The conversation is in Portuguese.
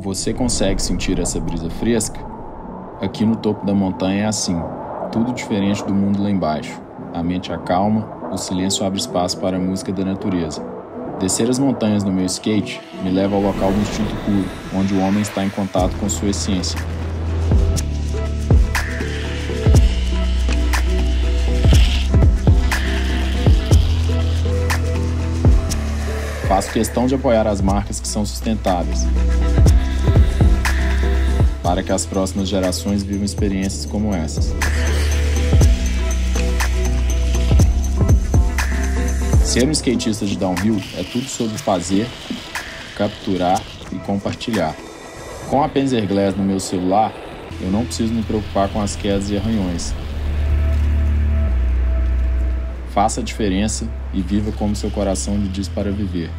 Você consegue sentir essa brisa fresca? Aqui no topo da montanha é assim, tudo diferente do mundo lá embaixo. A mente acalma, o silêncio abre espaço para a música da natureza. Descer as montanhas no meu skate me leva ao local do instinto puro, onde o homem está em contato com sua essência. Faço questão de apoiar as marcas que são sustentáveis, para que as próximas gerações vivam experiências como essas. Ser um skatista de downhill é tudo sobre fazer, capturar e compartilhar. Com a Panzer Glass no meu celular, eu não preciso me preocupar com as quedas e arranhões. Faça a diferença e viva como seu coração lhe diz para viver.